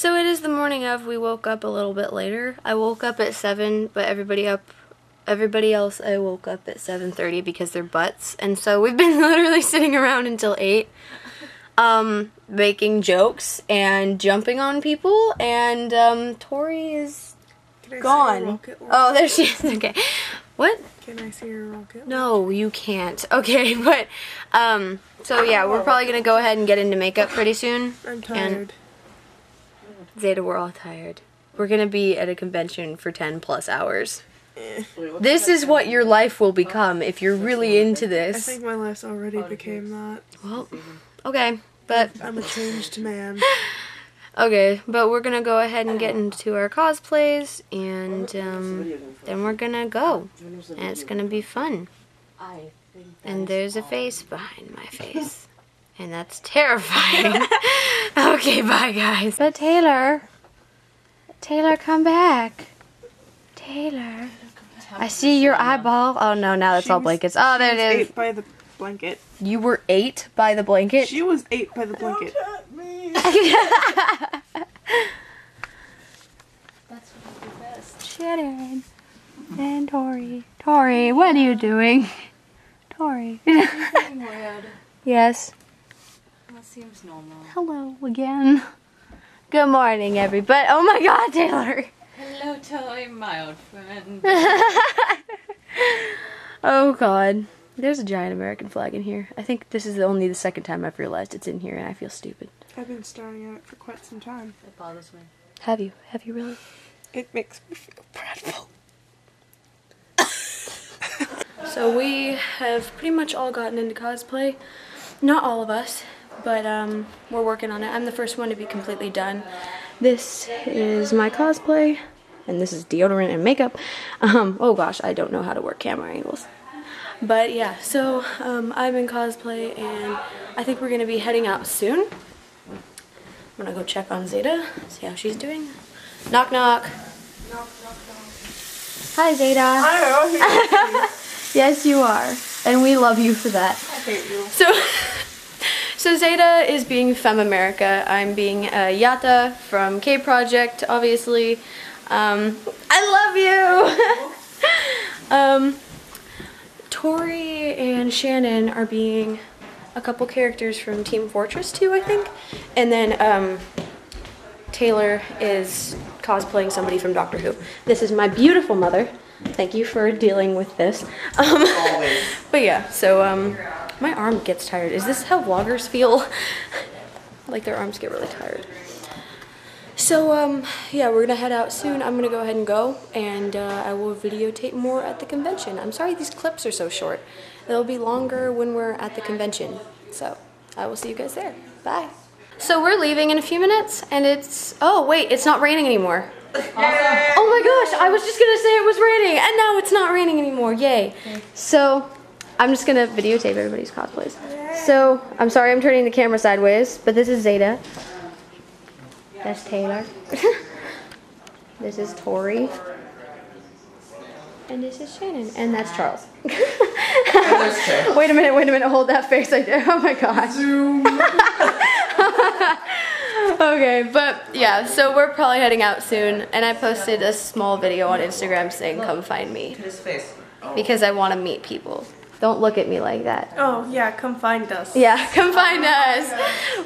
So it is the morning of. We woke up a little bit later. I woke up at seven, but everybody up, everybody else, I woke up at seven thirty because they're butts, and so we've been literally sitting around until eight, um, making jokes and jumping on people. And um, Tori is Can I see gone. Oh, there she is. Okay, what? Can I see your rocket? No, you can't. Okay, but um, so yeah, we're probably gonna go ahead and get into makeup pretty soon. I'm tired. Zeta, we're all tired. We're gonna be at a convention for 10 plus hours. Eh. This is what your life will become if you're really into this. I think my life already became that. Well, okay, but I'm a changed man. okay, but we're gonna go ahead and get into our cosplays, and um, then we're gonna go, and it's gonna be fun. And there's a face behind my face. And that's terrifying. okay, bye guys. But Taylor. Taylor, come back. Taylor. I see your eyeball. Oh no, now that's all She was- blankets. Oh, there it is. it was is. Ate by the blanket. You were ate by the blanket? She was ate by the blanket. That's what I do best. Shannon. And Tori. Tori, what are you doing? Tori. Yes. That seems normal. Hello again. Good morning, everybody. Oh my god, Taylor. Hello, Toy, my old friend. oh god. There's a giant American flag in here. I think this is only the second time I've realized it's in here and I feel stupid. I've been staring at it for quite some time. It bothers me. Have you? Have you really? It makes me feel prideful. So we have pretty much all gotten into cosplay. Not all of us, but um, we're working on it. I'm the first one to be completely done. This is my cosplay, and this is deodorant and makeup. Um, oh gosh, I don't know how to work camera angles. But yeah, so um, I'm in cosplay, and I think we're gonna be heading out soon. I'm gonna go check on Zeta, see how she's doing. Knock knock. Knock, knock, knock. Hi Zeta. Yes, you are. And we love you for that. I hate you. So, so Zeta is being Femme America. I'm being uh, Yata from K Project, obviously. Um, I love you! um, Tori and Shannon are being a couple characters from Team Fortress 2, I think. And then um, Taylor is cosplaying somebody from Doctor Who. This is my beautiful mother. Thank you for dealing with this. Um, but yeah, so um, my arm gets tired. Is this how vloggers feel? like their arms get really tired. So um, yeah, we're gonna head out soon. I'm gonna go ahead and go, and uh, I will videotape more at the convention. I'm sorry these clips are so short. They'll be longer when we're at the convention. So I will see you guys there. Bye. So we're leaving in a few minutes, and it's oh wait, it's not raining anymore. Oh my gosh, I was just gonna say it was raining, and now it's not raining anymore. Yay. So, I'm just gonna videotape everybody's cosplays. So, I'm sorry I'm turning the camera sideways, but this is Zeta. That's Taylor. this is Tori. And this is Shannon. And that's Charles. wait a minute, wait a minute, hold that face right there. Oh my gosh. okay, but yeah, so we're probably heading out soon, and I posted a small video on Instagram saying, "Come find me," because I want to meet people. Don't look at me like that. Oh, yeah, come find us. Yeah, come find us.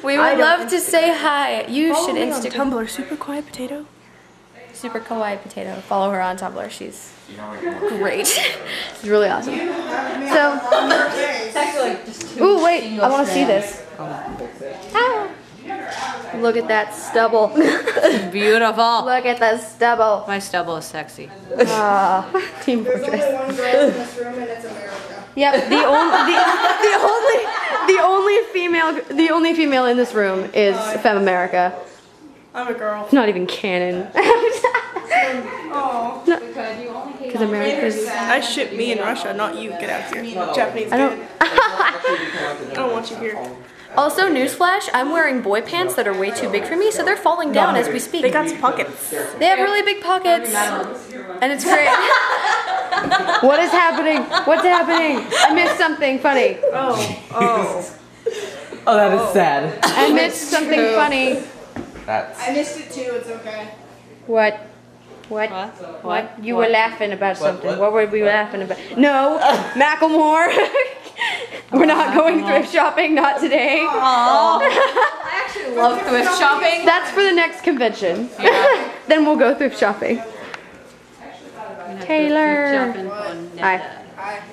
We would don't love to say hi. You Follow should me on Instagram. Tumblr, Super Quiet Potato. Super kawaii potato. Follow her on Tumblr. She's great. She's really awesome. So, ooh, wait, I want to see this. Ah. Look at that stubble. Beautiful. Look at the stubble. My stubble is sexy. Ah, Team Fortress. Yep, the only the, the only the only female the only female in this room is Femme America. I'm a girl. Not even canon. Oh. Because America's. I ship me in Russia, not you. Get out here. Japanese I don't. I don't want you here. Also, newsflash: I'm wearing boy pants that are way too big for me, so they're falling down as we speak. They got some pockets. They have really big pockets, and it's great. What is happening? What's happening? I missed something funny. Oh, oh. Oh, that is sad. I missed something funny. That's. I missed it too. It's okay. What? What? What? What? You What? were laughing about What? something. What? What were we laughing about? No, Macklemore. we're not going thrift shopping. Not today. I actually love thrift shopping. That's for the next convention. Yeah. then we'll go thrift shopping. Taylor. Shopping Hi.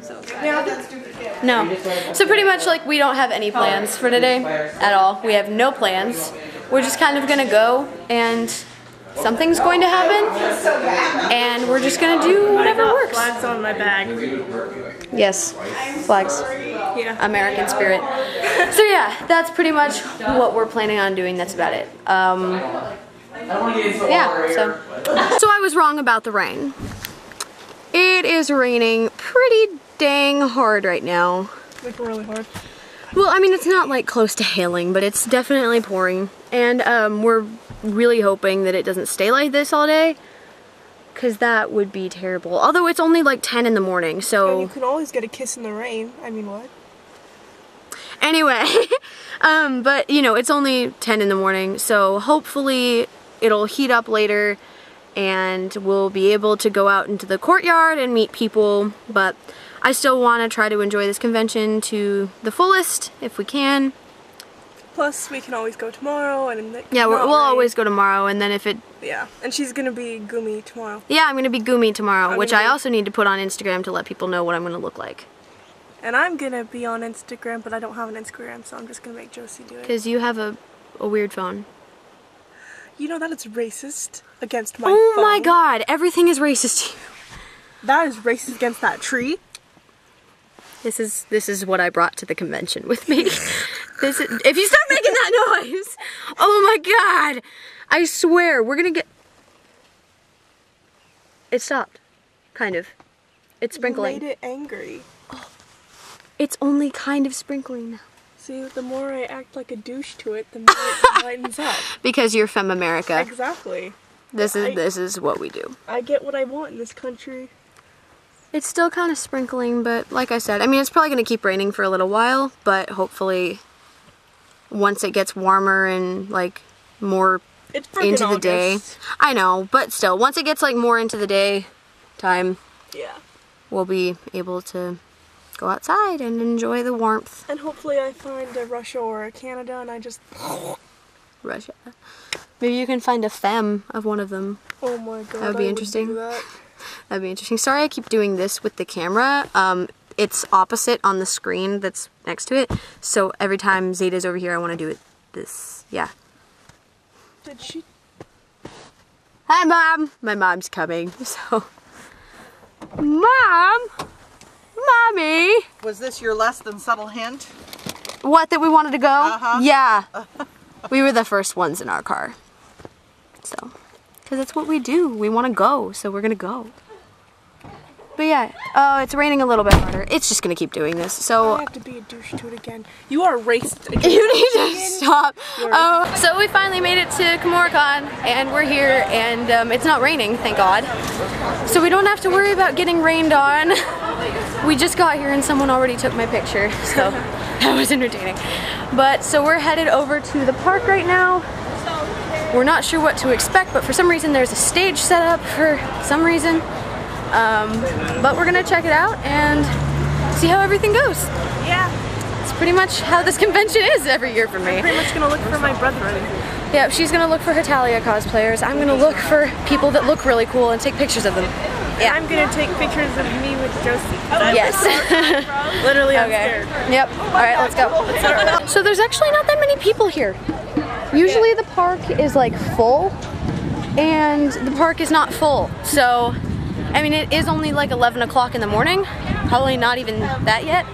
So Now that stupid kid. No. So pretty much like we don't have any plans for today at all. We have no plans. We're just kind of gonna go and something's going to happen and we're just gonna do whatever works. Flags on my bag. Yes. Flags. Yeah. American spirit. So yeah, that's pretty much what we're planning on doing. That's about it. Um, yeah. So, so I was wrong about the rain. It is raining pretty dang hard right now. Like really hard. Well, I mean, it's not like close to hailing, but it's definitely pouring. And um, we're really hoping that it doesn't stay like this all day. Because that would be terrible. Although it's only like 10 in the morning, And so. you can always get a kiss in the rain. I mean, what? Anyway, um, but you know, it's only 10 in the morning, so hopefully it'll heat up later and we'll be able to go out into the courtyard and meet people. But I still want to try to enjoy this convention to the fullest if we can. Plus, we can always go tomorrow and. Yeah, we'll rain. always go tomorrow, and then if it. Yeah, and she's gonna be Gumi tomorrow. Yeah, I'm gonna be Gumi tomorrow, I'm which I also need to put on Instagram to let people know what I'm gonna look like. And I'm gonna be on Instagram, but I don't have an Instagram, so I'm just gonna make Josie do it. Because you have a, a weird phone. You know that it's racist against my oh phone. my god, everything is racist to you. That is racist against that tree. This is this is what I brought to the convention with me. this is, if you start making that noise, oh my god! I swear we're gonna get. It stopped, kind of. It's You sprinkling. made it angry. It's only kind of sprinkling now. See, the more I act like a douche to it, the more it lightens up. Because you're Femme America. Exactly. This is I- this is what we do. I get what I want in this country. It's still kind of sprinkling, but like I said, I mean, it's probably going to keep raining for a little while, but hopefully once it gets warmer and like more It's into the day. I know, but still, once it gets like more into the day time, Yeah. we'll be able to go outside and enjoy the warmth. And hopefully I find a Russia or a Canada and I just Russia. Maybe you can find a femme of one of them. Oh my god. That would be I interesting. do that. That'd be interesting. Sorry I keep doing this with the camera. Um, it's opposite on the screen that's next to it. So every time Zeta's over here, I want to do it this. Yeah. Did she Hi, Mom! My mom's coming, so. Mom! Mommy! Was this your less than subtle hint? What, that we wanted to go? Uh-huh. Yeah. we were the first ones in our car. So, because that's what we do. We want to go, so we're going to go. But yeah, oh, it's raining a little bit harder. It's just going to keep doing this. So I So, have to be a douche to it again. You are racist you need to stop. Oh, so we finally made it to KumoriCon, and we're here, and um, it's not raining, thank God. So we don't have to worry about getting rained on. We just got here, and someone already took my picture, so that was entertaining. But so we're headed over to the park right now. We're not sure what to expect, but for some reason there's a stage set up for some reason. Um, but we're gonna check it out and see how everything goes. Yeah. It's pretty much how this convention is every year for me. Pretty much gonna look for my brethren. Yeah, she's gonna look for Hetalia cosplayers. I'm gonna look for people that look really cool and take pictures of them. Yeah. I'm gonna take pictures of me with Josie. Oh, yes. Literally, I'm okay. scared. Yep. All right, let's go. So there's actually not that many people here. Usually the park is like full, and the park is not full. So, I mean, it is only like 11 o'clock in the morning. Probably not even that yet.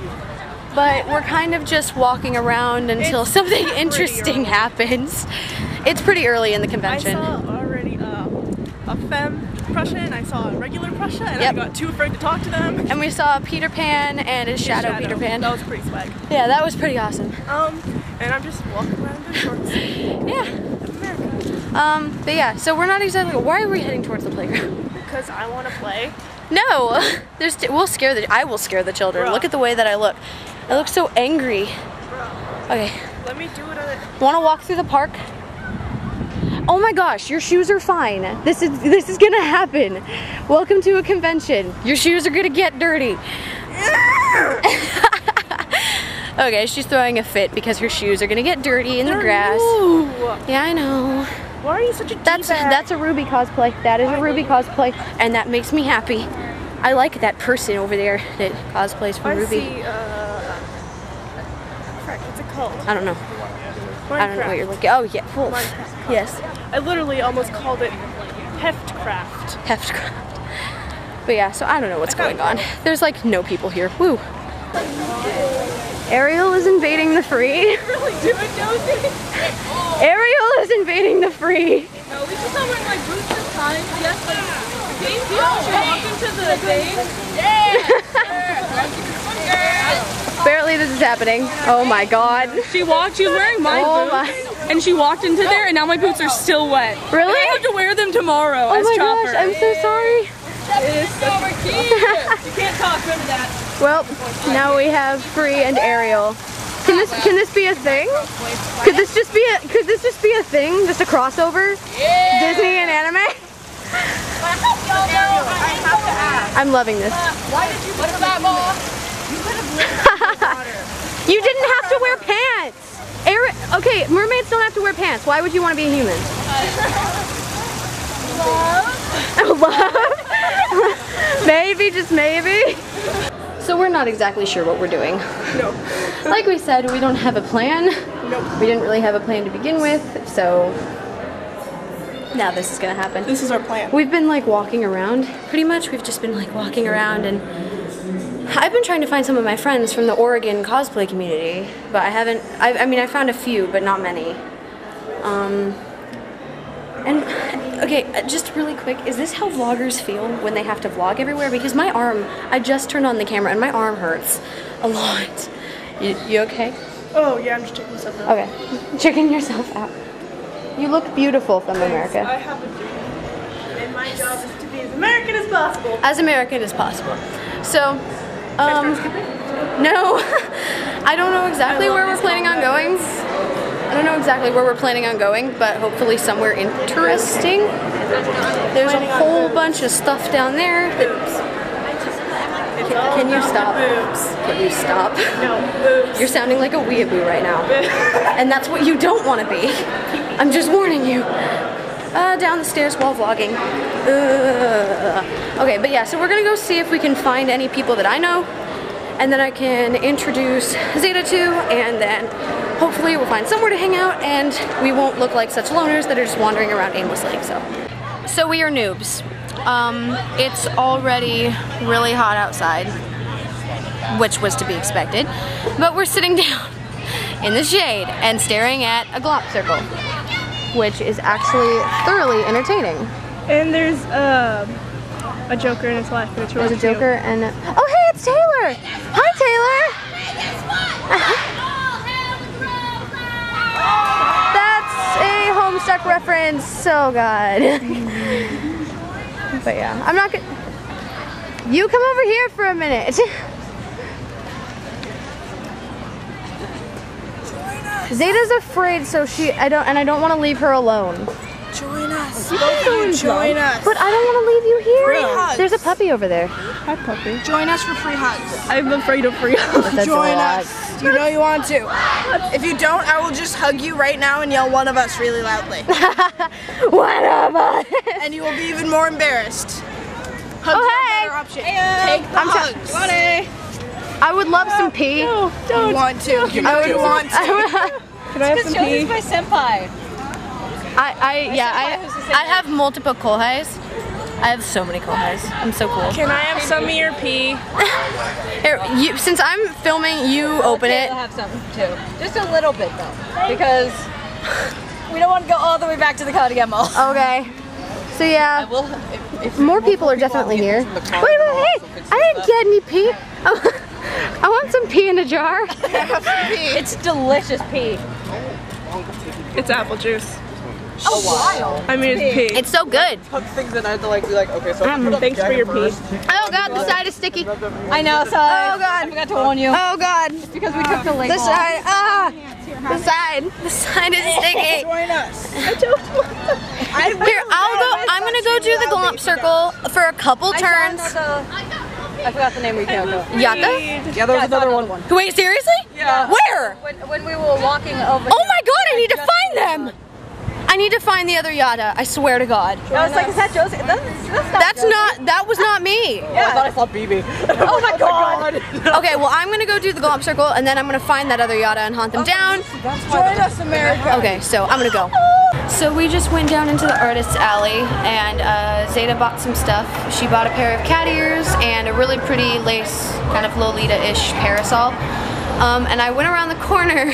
But we're kind of just walking around until something interesting happens. It's pretty early in the I convention. Saw already a femme Prussia and I saw a regular Prussia and Yep. I got too afraid to talk to them. And we saw Peter Pan and his shadow, Peter Pan. That was pretty swag. Yeah, that was pretty awesome. Um, and I'm just walking around in shorts. Yeah. America. Um, but yeah, so we're not exactly. Why are we heading towards the playground? Because I want to play. No, there's. We'll scare the. I will scare the children. Bruh. Look at the way that I look. I look so angry. Okay, Let me do it. Want to walk through the park? Oh my gosh, your shoes are fine. This is this is gonna happen. Welcome to a convention. Your shoes are gonna get dirty. okay, she's throwing a fit because her shoes are gonna get dirty in the grass. Yeah, I know. Why are you such a That's that's a Ruby cosplay. That is a Ruby cosplay, and that makes me happy. I like that person over there that cosplays for I Ruby. see, uh, frick, what's it called? I don't know. I don't know what you're looking. At. Oh yeah. Minecraft. Yes, I literally almost called it Heftcraft. Heftcraft. But yeah, so I don't know what's going on. There's like no people here. Woo. Ariel is invading the free. Really do it, Josie? Ariel is invading the free. No, we just not wearing like boots this time. Yes, like game people should walk into the game. Apparently this is happening. Oh my god. She walked, she was wearing my Oh boots, and she walked into there, and now my boots are still wet. Really? I have to wear them tomorrow Oh as my chopper. gosh, I'm so sorry. you can't talk into that. Well, now we have Free and Ariel. Can this can this be a thing? Could this just be a could this just be a thing? Just a crossover? Yeah. Disney and anime? I'm loving this. Why did you put that ball? You could have lived You didn't have to wear pants. Ari- okay, mermaids don't have to wear pants. Why would you want to be a human? Love. maybe, just maybe. So we're not exactly sure what we're doing. No. Like we said, we don't have a plan. Nope. We didn't really have a plan to begin with, so now this is gonna happen. This is our plan. We've been like walking around, pretty much. We've just been like walking around and I've been trying to find some of my friends from the Oregon cosplay community, but I haven't, I, I mean, I found a few, but not many. Um, and, okay, uh, just really quick, is this how vloggers feel when they have to vlog everywhere? Because my arm, I just turned on the camera and my arm hurts a lot. You, you okay? Oh yeah, I'm just checking myself out. Okay, checking yourself out. You look beautiful from America. I have a dream, and my job is to be as American as possible. As American as possible. So, um, no, I don't know exactly where we're planning on going. I don't know exactly where we're planning on going, but hopefully somewhere interesting. There's a whole bunch of stuff down there. Can, can you stop? Can you stop? No. You're sounding like a weeaboo right now. and that's what you don't want to be. I'm just warning you. Uh, down the stairs while vlogging. Ugh. Okay, but yeah, so we're gonna go see if we can find any people that I know, and then I can introduce Zeta to, and then hopefully we'll find somewhere to hang out, and we won't look like such loners that are just wandering around aimlessly. So, so we are noobs. Um, it's already really hot outside which was to be expected. But we're sitting down in the shade and staring at a glomp circle, which is actually thoroughly entertaining. And there's uh, a Joker and his wife, and There's a. Joker and a, oh hey, it's Taylor. Hi Taylor. That's a Homestuck reference. So good. but yeah, I'm not gonna. You come over here for a minute. Zeta's afraid, so she I don't and I don't want to leave her alone. Join us. Join Join us. But I don't want to leave you here. Free hugs. There's a puppy over there. Hi, puppy. Join us for free hugs. I'm afraid of free That's Join us. You know you want to. If you don't, I will just hug you right now and yell one of us really loudly. One of us. and you will be even more embarrassed. Hugs Oh, are hey. a better option. Um, Take the I'm so- hugs. I would love some pee. No, You don't. want to. You know you want to. Can I have some pee? my senpai. I, I, yeah, I, I have multiple kohais. I have so many kohais. I'm so cool. Can I have some of your pee? Here, you, since I'm filming, you open it. I'll have something too. Just a little bit though. Because we don't want to go all the way back to the Cardigan Mall. Okay. So yeah, Well, if, if more people are definitely here. Wait, wait, hey! I didn't get any pee. I want some pee in a jar. it's delicious pee. It's apple juice. Oh, wow. I mean, it's pee. It's so good. Hug things and I had to like be like, okay, so Um, thanks for your pee. Oh god, the side is sticky. I know, so I, Oh, God. I forgot to warn you. Oh god, because we took the lake the side. Ah, the side. The side is sticky. Join us. I don't want circle for a couple turns. I forgot the name we can't go. Yata? Yeah, there was another one. Wait, seriously? Yeah. Where? When, when we were walking over. Oh my god, I need to find them! I need to find the other Yata. I swear to God. I was like, is that Josie? That's, that's not That's Josie. not. That was not me. I thought I saw BB. Oh my god. Okay, well I'm gonna go do the glomp circle and then I'm gonna find that other Yata and haunt them down. Join us, America. Okay, so I'm gonna go. So we just went down into the artist's alley and uh, Zeta bought some stuff. She bought a pair of cat ears and a really pretty lace, kind of Lolita-ish parasol. Um, and I went around the corner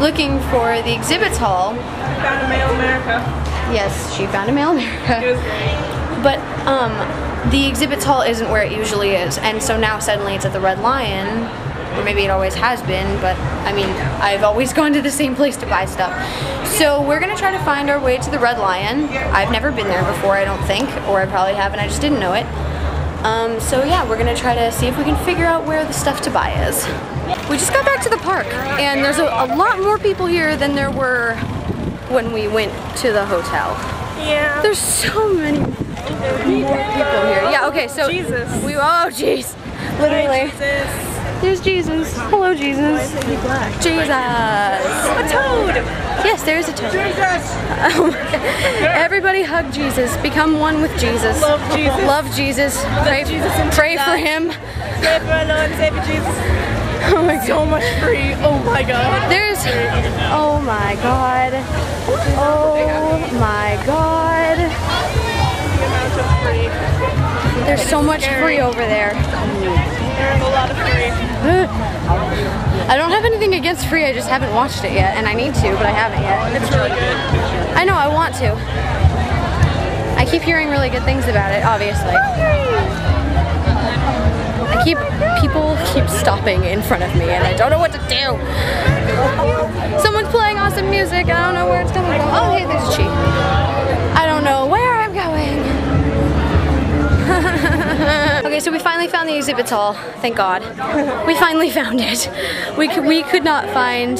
looking for the exhibits hall. Found a Male America. Yes, she found a male America. It was great. But um, the exhibits hall isn't where it usually is, and so now suddenly it's at the Red Lion, or maybe it always has been. But I mean, I've always gone to the same place to buy stuff. So we're gonna try to find our way to the Red Lion. I've never been there before, I don't think, or I probably haven't. I just didn't know it. Um, so yeah, we're gonna try to see if we can figure out where the stuff to buy is. We just got back to the park, and there's a, a lot more people here than there were when we went to the hotel. Yeah. There's so many more people here. Yeah, okay, so Jesus. we oh jeez. Literally. Jesus. There's Jesus. Hello Jesus. Jesus. A toad. Yes, there's a toad. Oh my Everybody hug Jesus. Become one with Jesus. Love Jesus. Love Jesus. Pray, Jesus pray for him. Save our Lord Savior Jesus. Oh my God. So much free. Oh my god. There's oh my God. Oh my God. The amount of free. There's so much free over there. There's a lot of free. I don't have anything against free, I just haven't watched it yet, and I need to, but I haven't yet. It's really good. I know, I want to. I keep hearing really good things about it, obviously. I keep, people keep stopping in front of me, and I don't know what to do. Someone's playing awesome music, I don't know where it's coming from. Oh, hey, there's a chi. okay, so we finally found the exhibits hall. Thank God. We finally found it. We could, we could not find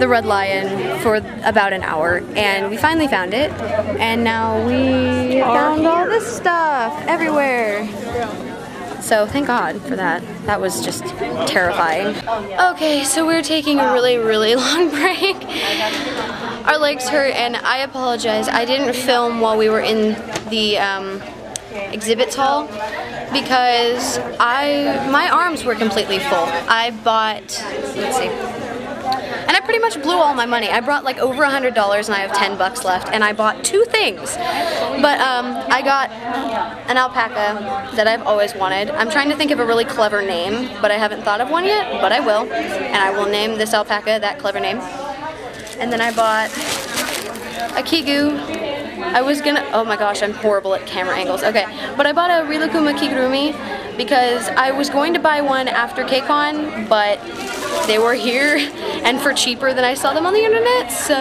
the Red Lion for about an hour, and we finally found it. And now we found all this stuff everywhere. So thank God for that. That was just terrifying. Okay, so we're taking a really, really long break. Our legs hurt, and I apologize. I didn't film while we were in the um, exhibits hall because I my arms were completely full. I bought let's see. And I pretty much blew all my money. I brought like over a hundred dollars and I have ten bucks left and I bought two things. But um, I got an alpaca that I've always wanted. I'm trying to think of a really clever name, but I haven't thought of one yet, but I will. And I will name this alpaca that clever name. And then I bought a kigu. I was gonna, oh my gosh, I'm horrible at camera angles. Okay, but I bought a Rilakuma Kigurumi because I was going to buy one after KCON, but they were here and for cheaper than I saw them on the internet, so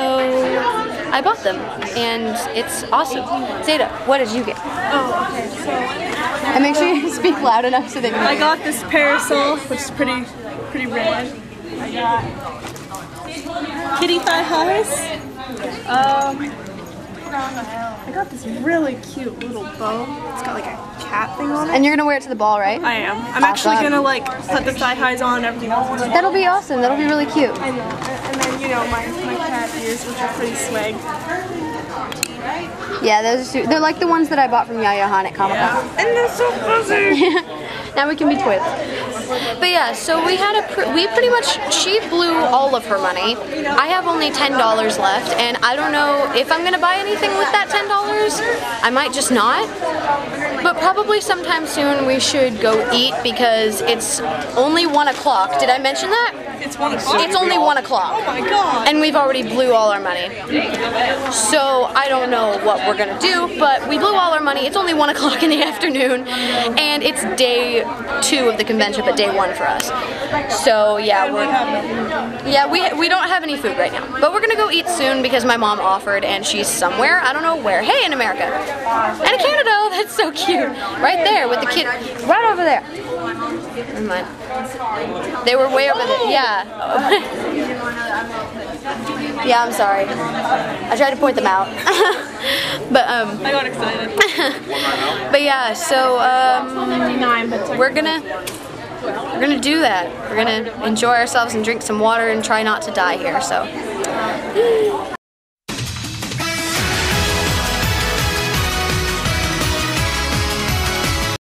I bought them and it's awesome. Zeta, what did you get? Oh, okay. So And make sure you speak loud enough so that I got this parasol, which is pretty, pretty rad. I got kitty thigh highs. Um, I got this really cute little bow. It's got like a cat thing on it. And you're gonna wear it to the ball, right? I am. I'm actually gonna like put the thigh highs on and everything else. That'll be awesome. That'll be really cute. I know. And then you know my my cat ears, which are pretty swag. Yeah, those are they're like the ones that I bought from Yaya Han at Comic Con. And they're so fuzzy. now we can be twins. But yeah, so we had a pr- we pretty much she blew all of her money. I have only ten dollars left, and I don't know if I'm gonna buy anything with that ten dollars. I might just not. But probably sometime soon we should go eat because it's only one o'clock. Did I mention that? it's one o'clock. It's only one o'clock. Oh my god. And we've already blew all our money. So I don't know what we're gonna do, but we blew all our money. It's only one o'clock in the afternoon, and it's day two of the convention, but day one for us. So yeah, we're yeah we we don't have any food right now, but we're gonna go eat soon because my mom offered, and she's somewhere I don't know where. Hey, in America, and in Canada. That's so cute. Right there with the kid, right over there. Never mind. They were way over there. Yeah. Yeah, I'm sorry. I tried to point them out. but um I got excited. but yeah, so um we're gonna we're gonna do that. We're gonna enjoy ourselves and drink some water and try not to die here. So